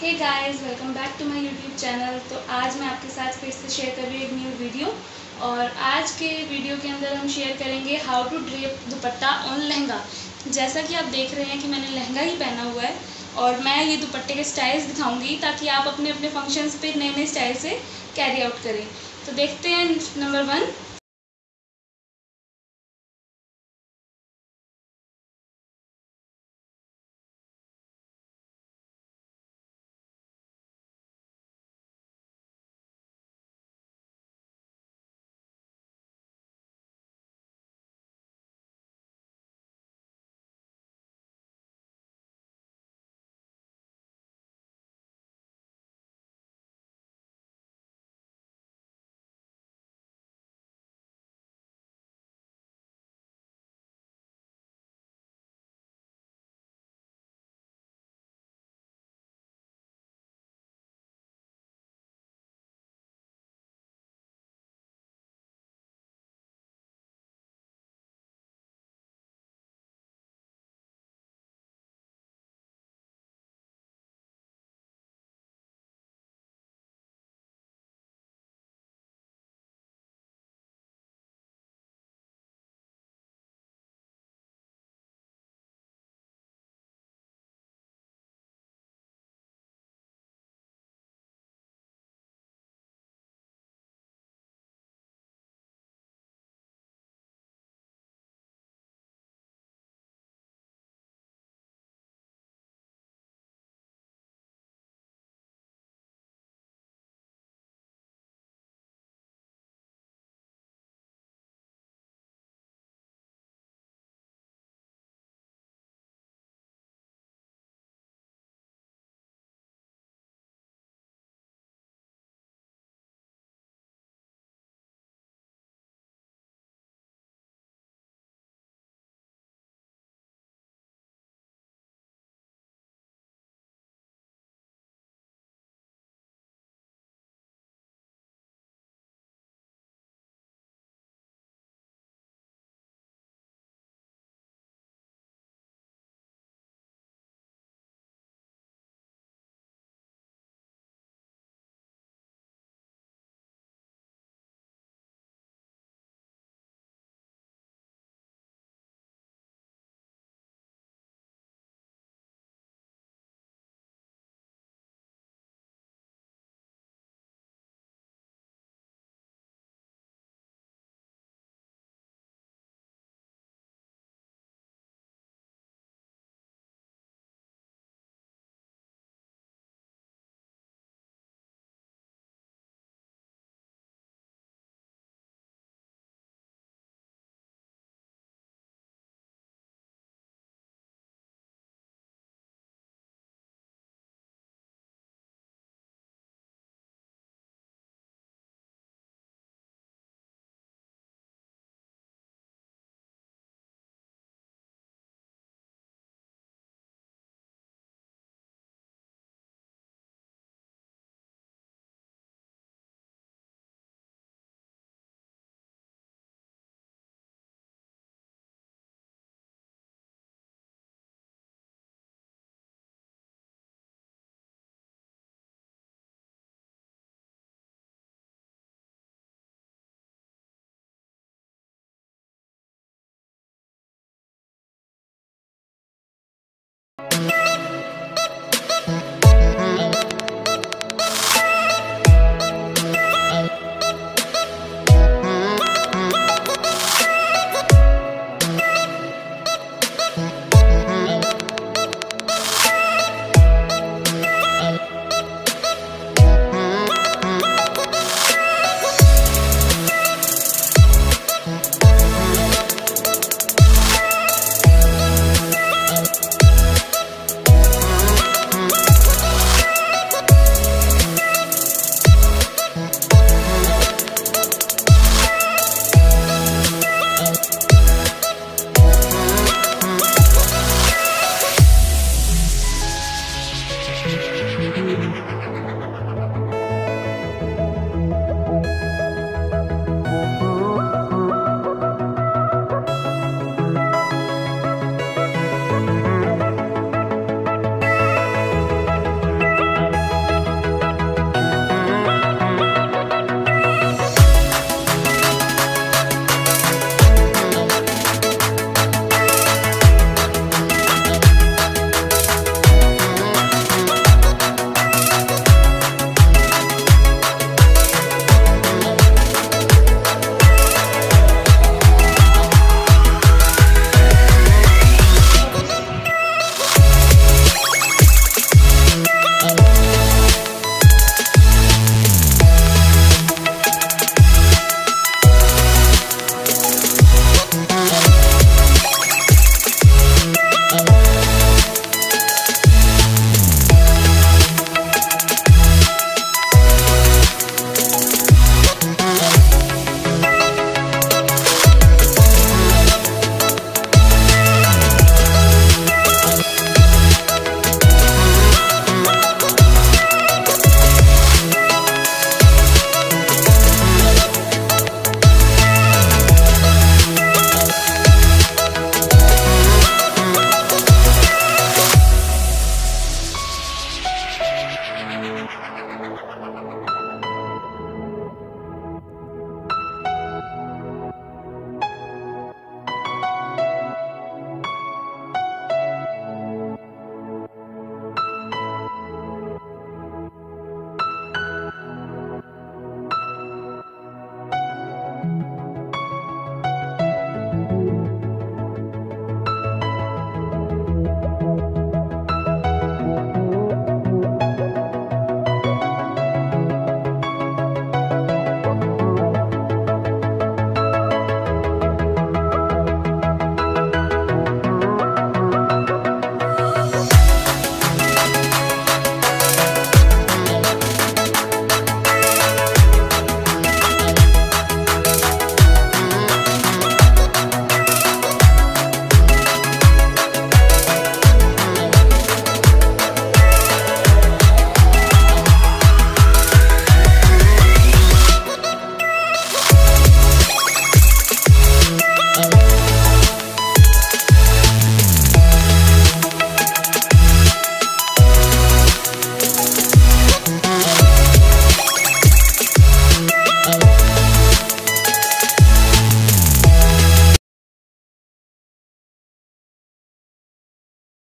Hey guys welcome back to my YouTube channel तो आज मैं आपके साथ फिर से शेयर कर रही हूँ एक न्यू वीडियो और आज के वीडियो के अंदर हम शेयर करेंगे how to drape dupatta on lehenga. जैसा कि आप देख रहे हैं कि मैंने लहंगा ही पहना हुआ है और मैं ये दुपट्टे के स्टाइल्स दिखाऊँगी ताकि आप अपने अपने फ़ंक्शंस पे नए नए स्टाइल से कैरी आउट करें. तो देखते हैं नंबर वन